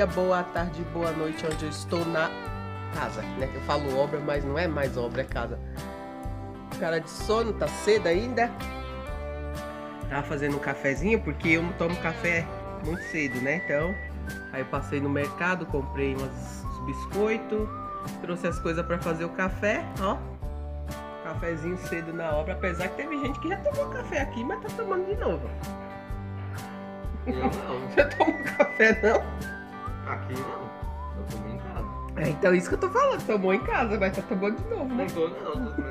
dia, boa tarde, boa noite, onde eu estou na casa, né? Eu falo obra, mas não é mais obra, é casa. Cara de sono, tá cedo ainda. Tava fazendo um cafezinho, porque eu não tomo café muito cedo, né? Então, aí eu passei no mercado, comprei uns biscoitos, trouxe as coisas para fazer o café, ó. Cafezinho cedo na obra, apesar que teve gente que já tomou café aqui, mas tá tomando de novo. Eu não. Você tomou café não? Aqui não. Eu tomei em casa. É, então isso que eu tô falando, tomou em casa, mas tá tomando de novo, né? Não tô não, tô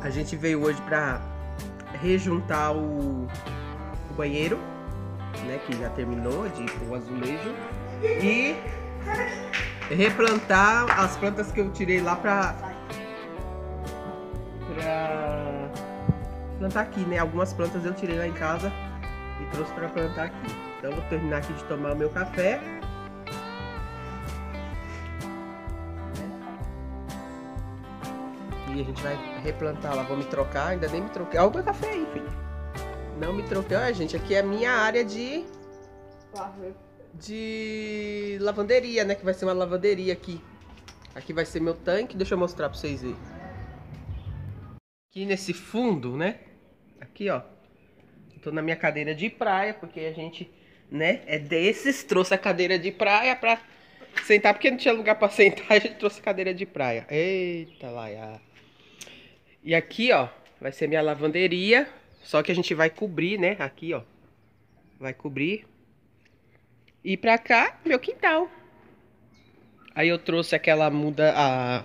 a A gente veio hoje pra rejuntar o, o banheiro, né? Que já terminou de o azulejo. E replantar as plantas que eu tirei lá pra. pra plantar aqui, né? Algumas plantas eu tirei lá em casa e trouxe pra plantar aqui. Então vou terminar aqui de tomar o meu café. E a gente vai replantar lá, vou me trocar, ainda nem me troquei. Olha o meu café aí, filho. Não me troquei. Olha, gente, aqui é a minha área de. De lavanderia, né? Que vai ser uma lavanderia aqui. Aqui vai ser meu tanque. Deixa eu mostrar pra vocês verem. Aqui nesse fundo, né? Aqui, ó. Tô na minha cadeira de praia, porque a gente, né? É desses. Trouxe a cadeira de praia pra sentar, porque não tinha lugar pra sentar. A gente trouxe a cadeira de praia. Eita, laia. E aqui, ó, vai ser minha lavanderia. Só que a gente vai cobrir, né? Aqui, ó. Vai cobrir. E pra cá, meu quintal. Aí eu trouxe aquela muda, a,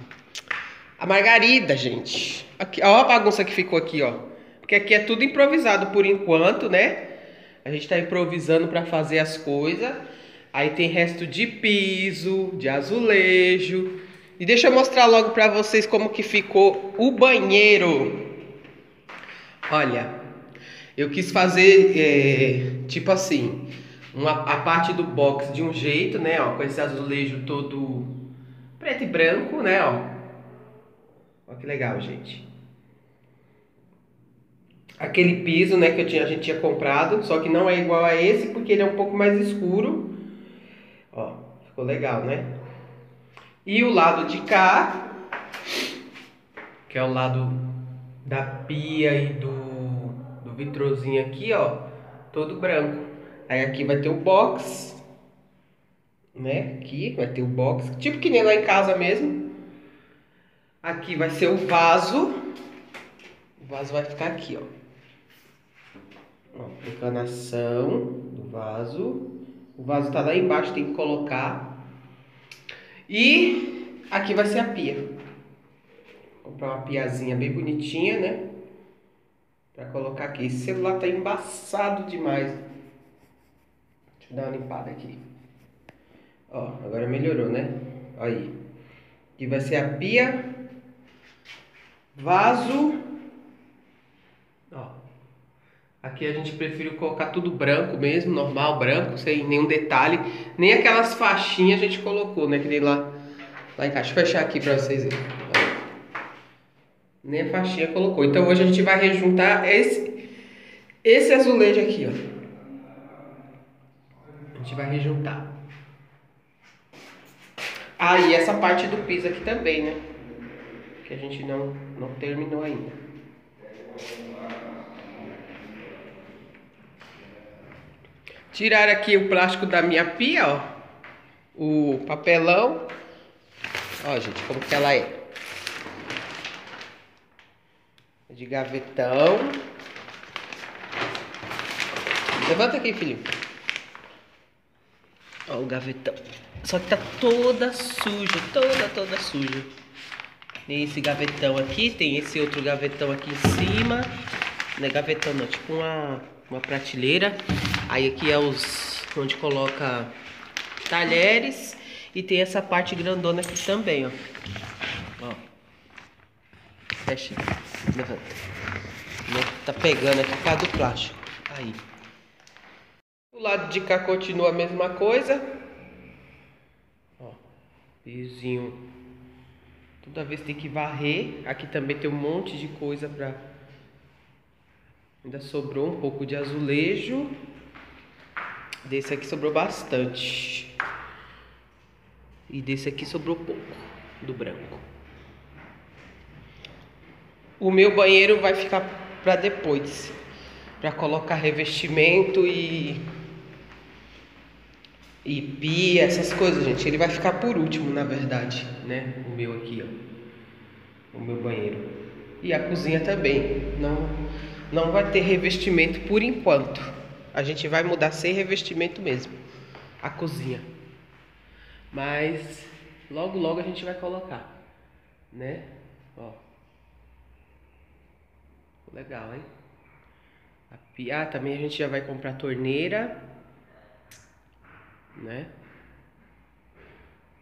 a margarida, gente. Aqui, ó a bagunça que ficou aqui, ó. Porque aqui é tudo improvisado por enquanto, né? A gente tá improvisando pra fazer as coisas. Aí tem resto de piso, de azulejo. E deixa eu mostrar logo pra vocês como que ficou o banheiro. Olha, eu quis fazer é, tipo assim, uma, a parte do box de um jeito, né, ó, com esse azulejo todo preto e branco, né, ó. Ó que legal, gente. Aquele piso, né, que tinha, a gente tinha comprado, só que não é igual a esse porque ele é um pouco mais escuro. Ó, ficou legal, né? E o lado de cá, que é o lado da pia e do, do vitrozinho aqui, ó, todo branco. Aí aqui vai ter o box, né? Aqui vai ter o box, tipo que nem lá em casa mesmo. Aqui vai ser o vaso. O vaso vai ficar aqui, ó. Ó, encanação do vaso. O vaso tá lá embaixo, tem que colocar. E aqui vai ser a pia. Vou comprar uma piazinha bem bonitinha, né? Pra colocar aqui. Esse celular tá embaçado demais. Deixa eu dar uma limpada aqui. Ó, agora melhorou, né? Aí. Aqui vai ser a pia. Vaso. Aqui a gente prefere colocar tudo branco mesmo, normal, branco, sem nenhum detalhe. Nem aquelas faixinhas a gente colocou, né? Que nem lá, lá em casa. Deixa eu fechar aqui pra vocês verem. Nem a faixinha colocou. Então hoje a gente vai rejuntar esse, esse azulejo aqui, ó. A gente vai rejuntar. Ah, e essa parte do piso aqui também, né? Que a gente não, não terminou ainda. Tirar aqui o plástico da minha pia, ó. O papelão. Ó, gente, como que ela é. De gavetão. Levanta aqui, filhinho. Ó, o gavetão. Só que tá toda suja, toda, toda suja. Tem esse gavetão aqui, tem esse outro gavetão aqui em cima. Não é gavetão não, tipo uma, uma prateleira. Aí aqui é os onde coloca talheres. E tem essa parte grandona aqui também, ó. Ó. Fecha. Levanta. Tá pegando aqui por causa do plástico. Aí. Do lado de cá continua a mesma coisa. Ó. Pizinho. Toda vez tem que varrer. Aqui também tem um monte de coisa pra... Ainda sobrou um pouco de azulejo. Desse aqui sobrou bastante. E desse aqui sobrou pouco, do branco. O meu banheiro vai ficar para depois, para colocar revestimento e e pia, essas coisas, gente. Ele vai ficar por último, na verdade, né? O meu aqui, ó. O meu banheiro. E a cozinha também. Não não vai ter revestimento por enquanto. A gente vai mudar sem revestimento mesmo. A cozinha. Mas logo logo a gente vai colocar, né? Ó. Legal, hein? A pia, ah, também a gente já vai comprar torneira, né?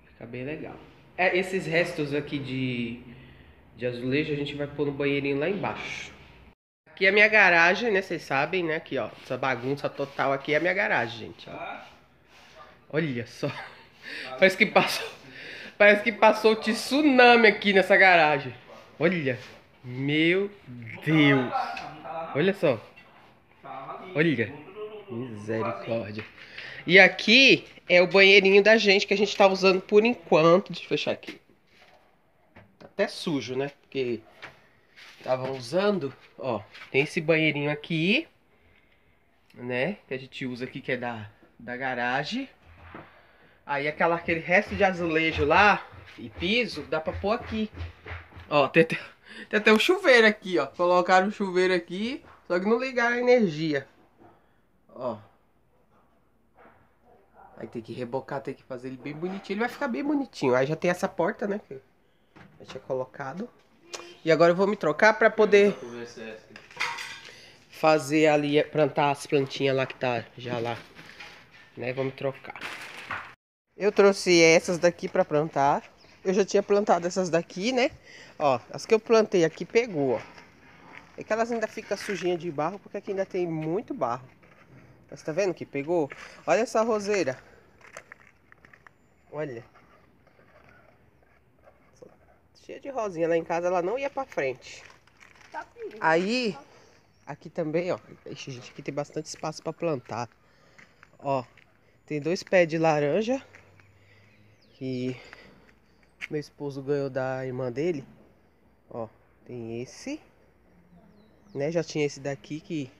Fica bem legal. É, esses restos aqui de, de azulejo a gente vai pôr no banheirinho lá embaixo. Aqui é a minha garagem, né? Vocês sabem, né? Aqui, ó. Essa bagunça total aqui é a minha garagem, gente. Ó. Olha só. Parece que passou. Parece que passou tsunami aqui nessa garagem. Olha. Meu Deus. Olha só. Olha. Misericórdia. E aqui é o banheirinho da gente que a gente tá usando por enquanto. Deixa eu fechar aqui. Tá até sujo, né? Porque estavam usando. Ó, tem esse banheirinho aqui. Né? Que a gente usa aqui, que é da, da garagem. Aí aquela, aquele resto de azulejo lá e piso, dá pra pôr aqui. Ó, tem até, tem até um chuveiro aqui, ó. Colocaram o chuveiro aqui, só que não ligaram a energia. Ó. Aí tem que rebocar, tem que fazer ele bem bonitinho. Ele vai ficar bem bonitinho. Aí já tem essa porta, né? Que eu tinha colocado. E agora eu vou me trocar pra poder fazer ali, plantar as plantinhas lá que tá já lá. Né? Vamos trocar. Eu trouxe essas daqui para plantar. Eu já tinha plantado essas daqui, né? Ó, as que eu plantei aqui pegou, ó. É que elas ainda ficam sujinhas de barro, porque aqui ainda tem muito barro. Mas tá vendo que pegou? Olha essa roseira. Olha. Cheia de rosinha. Lá em casa ela não ia pra frente. Aí, aqui também, ó. Ixi, gente, aqui tem bastante espaço pra plantar. Ó, tem dois pés de laranja que meu esposo ganhou da irmã dele. Ó, tem esse. Né? Já tinha esse daqui que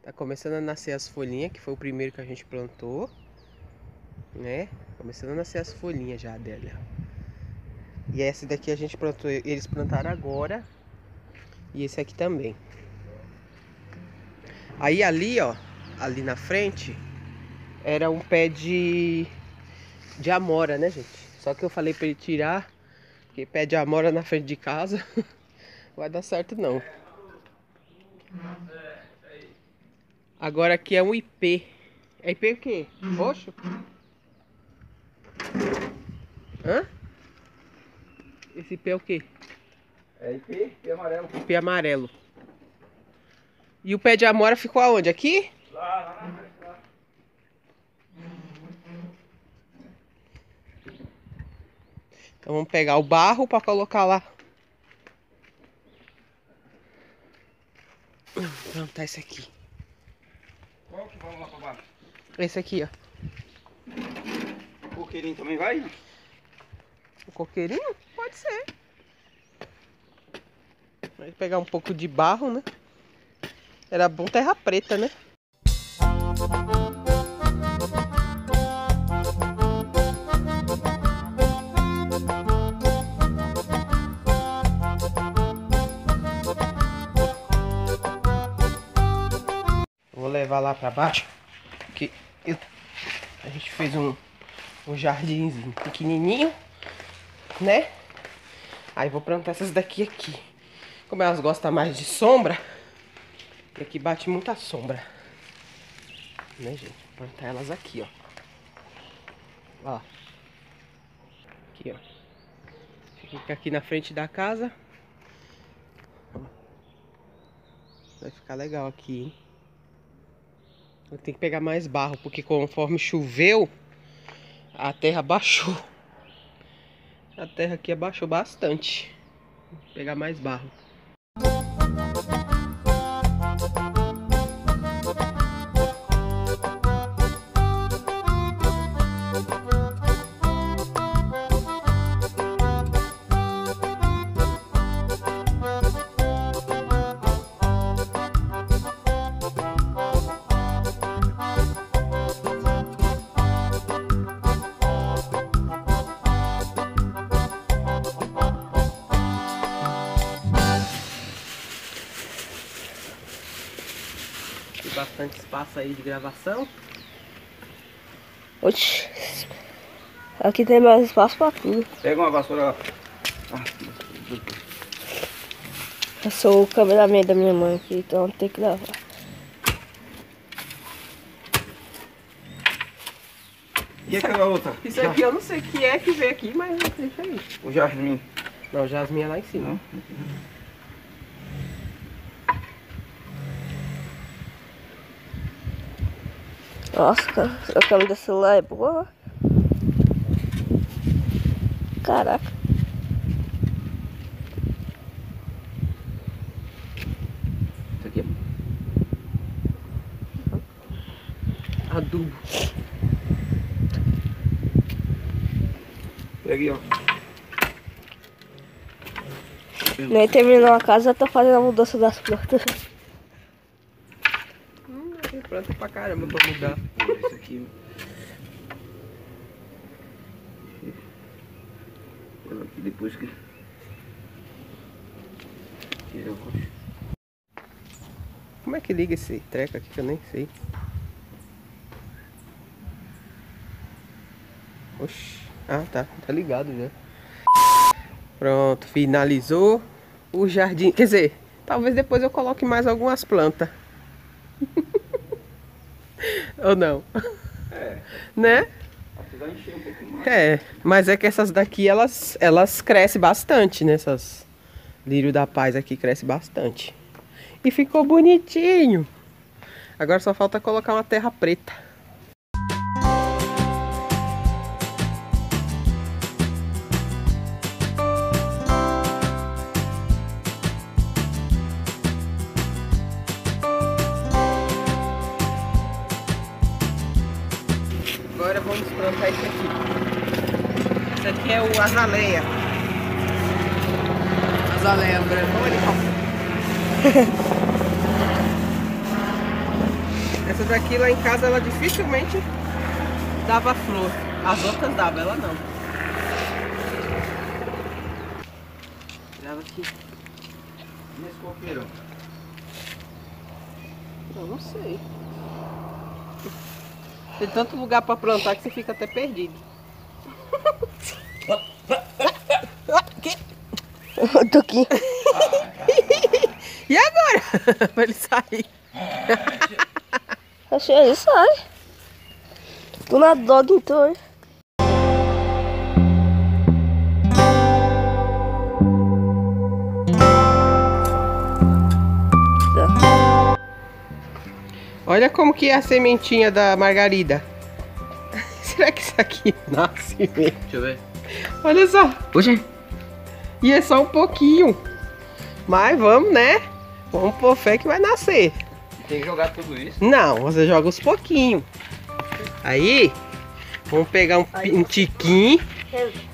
tá começando a nascer as folhinhas, que foi o primeiro que a gente plantou. Né? Começando a nascer as folhinhas já dela. E esse daqui a gente plantou, eles plantaram agora. E esse aqui também. Aí ali, ó, ali na frente, era um pé de de amora, né, gente? Só que eu falei para ele tirar, porque pé de amora na frente de casa vai dar certo não. Agora aqui é um IP. É IP o quê? Roxo? Hã? Esse IP é o quê? É IP, IP amarelo. IP amarelo. E o pé de amora ficou aonde? Aqui? Lá, lá na frente. Então vamos pegar o barro para colocar lá. Plantar esse aqui. Qual que vamos lá pra baixo? Esse aqui, ó. O coqueirinho também vai? O coqueirinho? Pode ser. Vai pegar um pouco de barro, né? Era bom terra preta, né? levar lá pra baixo. Que eu, a gente fez um, um jardinzinho pequenininho, né? Aí vou plantar essas daqui aqui. Como elas gostam mais de sombra, e aqui bate muita sombra. Né, gente? Vou plantar elas aqui, ó. Ó. Aqui, ó. Fica aqui na frente da casa. Vai ficar legal aqui, hein? Tem que pegar mais barro, porque conforme choveu, a terra baixou. A terra aqui abaixou bastante. Vou pegar mais barro. Espaço aí de gravação. Oxi. Aqui tem mais espaço pra tudo. Pega uma vassoura. Ah, Eu sou o cameraman da minha mãe aqui, então tem que gravar. e aquela outra? Isso aqui eu não sei o que é que veio aqui, mas deixa aí. O jasmim. Não, Jasmine é lá em cima. Não? Nossa, a câmera do celular é boa. Caraca. Isso aqui. Adubo. Pega aí, ó. Nem terminou a casa, já tô fazendo a mudança das plantas. Planta pra caramba pra mudar. Isso aqui. Depois que. Como é que liga esse treco aqui que eu nem sei? Oxi. Ah, tá. Tá ligado já. Pronto, finalizou o jardim. Quer dizer, talvez depois eu coloque mais algumas plantas. Ou não? É, Né? encher um pouco mais. É, mas é que essas daqui elas, elas crescem bastante, né? Essas lírio da paz aqui cresce bastante. E ficou bonitinho. Agora só falta colocar uma terra preta. Aqui. Esse aqui é o azaleia. Azaleia branca. Essa daqui lá em casa ela dificilmente dava flor. As outras davam, ela não. Tirava aqui. Nesse coqueiro. Eu não sei. Tem tanto lugar pra plantar que você fica até perdido. Eu tô aqui. E agora? pra ele sair. Achei ele sai. Tô na dog então, hein? Olha como que é a sementinha da margarida. Será que isso aqui nasce mesmo? Deixa eu ver. Olha só. Oxe. E é só um pouquinho. Mas vamos, né? Vamos pôr fé que vai nascer. Tem que jogar tudo isso. Não, você joga uns pouquinhos. Aí, vamos pegar um, um tiquinho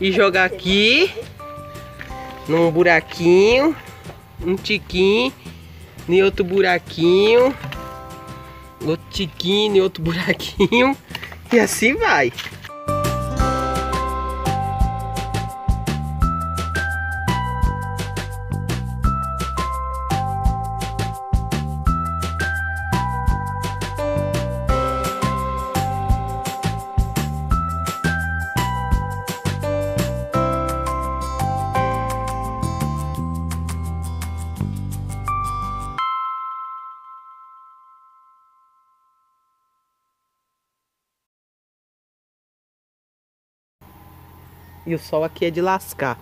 e jogar aqui. Num buraquinho. Um tiquinho. Em outro buraquinho. Outro tiquinho outro buraquinho. E assim vai. E o sol aqui é de lascar.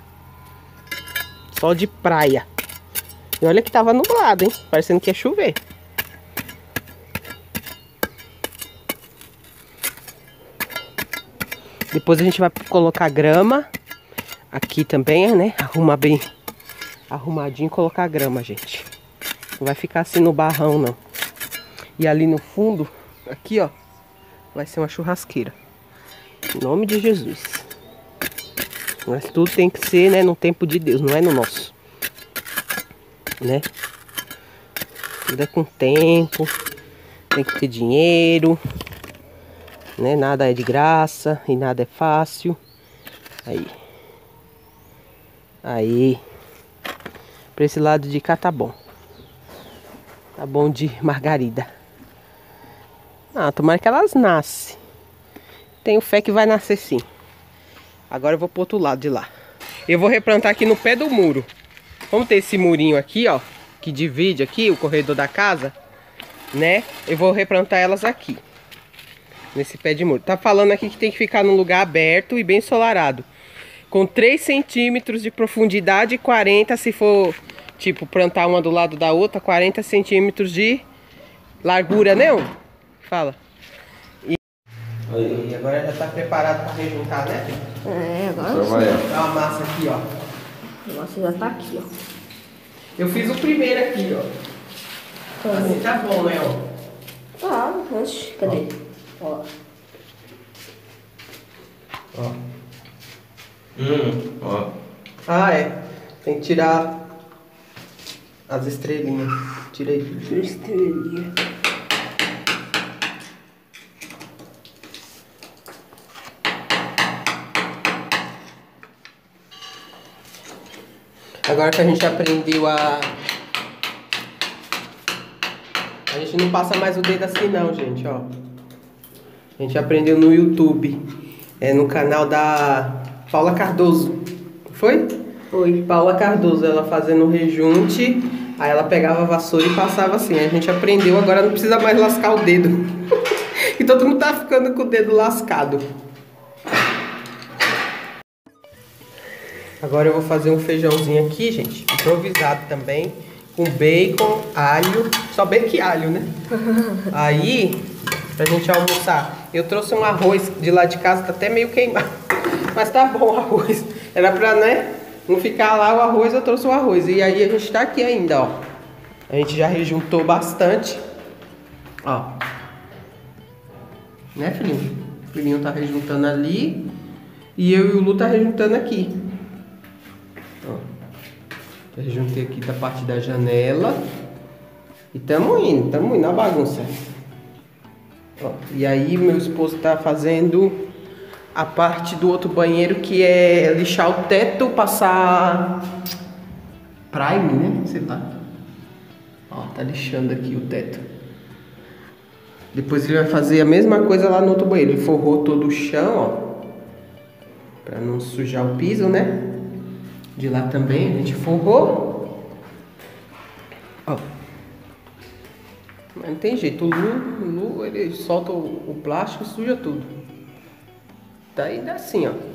Sol de praia. E olha que tava nublado, hein? Parecendo que ia chover. Depois a gente vai colocar grama. Aqui também, né? Arrumar bem arrumadinho e colocar grama, gente. Não vai ficar assim no barrão, não. E ali no fundo, aqui, ó, vai ser uma churrasqueira. Em nome de Jesus. Mas tudo tem que ser, né, no tempo de Deus, não é no nosso. Né? Tudo é com tempo. Tem que ter dinheiro. Né? Nada é de graça e nada é fácil. Aí. Aí. Pra esse lado de cá tá bom. Tá bom de margarida. Ah, tomara que elas nascem. Tenho fé que vai nascer sim. Agora eu vou pro outro lado de lá. Eu vou replantar aqui no pé do muro. Vamos ter esse murinho aqui, ó. Que divide aqui o corredor da casa. Né? Eu vou replantar elas aqui. Nesse pé de muro. Tá falando aqui que tem que ficar num lugar aberto e bem ensolarado. Com 3 centímetros de profundidade e 40 se for, tipo, plantar uma do lado da outra. 40 centímetros de largura, né? Fala. E, e agora já tá preparado para rejuntar, né? É, agora Então sim. Dá uma massa aqui, ó. O negócio já tá aqui, ó. Eu fiz o primeiro aqui, ó. Assim tá bom, né, ó. Ah, oxe, cadê? Ó. Ó. Hum, ó. Ah, é. Tem que tirar as estrelinhas. Tirei. Estrelinha. Agora que a gente aprendeu a. A gente não passa mais o dedo assim não, gente, ó. A gente aprendeu no YouTube. É no canal da Paula Cardoso. Foi? Foi. Paula Cardoso, ela fazendo rejunte. Aí ela pegava a vassoura e passava assim. A gente aprendeu, agora não precisa mais lascar o dedo. e todo mundo tá ficando com o dedo lascado. Agora eu vou fazer um feijãozinho aqui, gente, improvisado também, com bacon, alho, só bacon e alho, né? Aí, pra gente almoçar, eu trouxe um arroz de lá de casa, tá até meio queimado, mas tá bom o arroz. Era pra, né, não ficar lá o arroz, eu trouxe o arroz. E aí a gente tá aqui ainda, ó. A gente já rejuntou bastante, ó. Né, filhinho? O filhinho tá rejuntando ali e eu e o Lu tá rejuntando aqui. Juntei aqui da parte da janela. E tamo indo, tamo indo na bagunça. Ó, e aí meu esposo tá fazendo a parte do outro banheiro que é lixar o teto, passar prime, né? Sei lá. Ó, tá lixando aqui o teto. Depois ele vai fazer a mesma coisa lá no outro banheiro. Ele forrou todo o chão, ó. Pra não sujar o piso, né? De lá também a gente forrou. Ó. Mas não tem jeito, o Lu ele solta o, o plástico e suja tudo. Daí dá assim, ó.